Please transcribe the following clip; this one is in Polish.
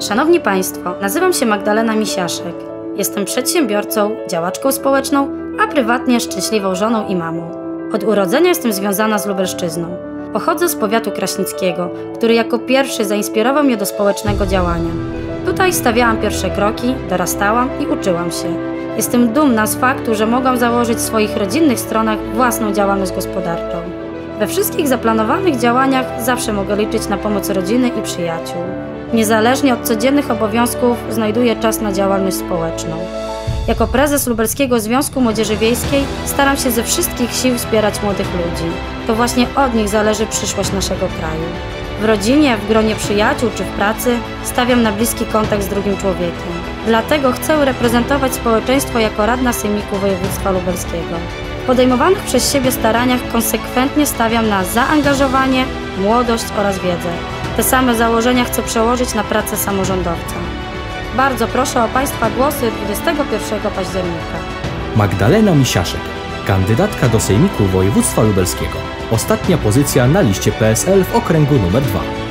Szanowni Państwo, nazywam się Magdalena Misiaszek. Jestem przedsiębiorcą, działaczką społeczną, a prywatnie szczęśliwą żoną i mamą. Od urodzenia jestem związana z Lubelszczyzną. Pochodzę z powiatu kraśnickiego, który jako pierwszy zainspirował mnie do społecznego działania. Tutaj stawiałam pierwsze kroki, dorastałam i uczyłam się. Jestem dumna z faktu, że mogłam założyć w swoich rodzinnych stronach własną działalność gospodarczą. We wszystkich zaplanowanych działaniach zawsze mogę liczyć na pomoc rodziny i przyjaciół. Niezależnie od codziennych obowiązków znajduję czas na działalność społeczną. Jako prezes Lubelskiego Związku Młodzieży Wiejskiej staram się ze wszystkich sił wspierać młodych ludzi. To właśnie od nich zależy przyszłość naszego kraju. W rodzinie, w gronie przyjaciół czy w pracy stawiam na bliski kontakt z drugim człowiekiem. Dlatego chcę reprezentować społeczeństwo jako radna Sejmiku Województwa Lubelskiego. W podejmowanych przez siebie staraniach konsekwentnie stawiam na zaangażowanie, młodość oraz wiedzę. Te same założenia chcę przełożyć na pracę samorządowca. Bardzo proszę o Państwa głosy 21 października. Magdalena Misiaszek, kandydatka do Sejmiku Województwa Lubelskiego. Ostatnia pozycja na liście PSL w okręgu numer 2.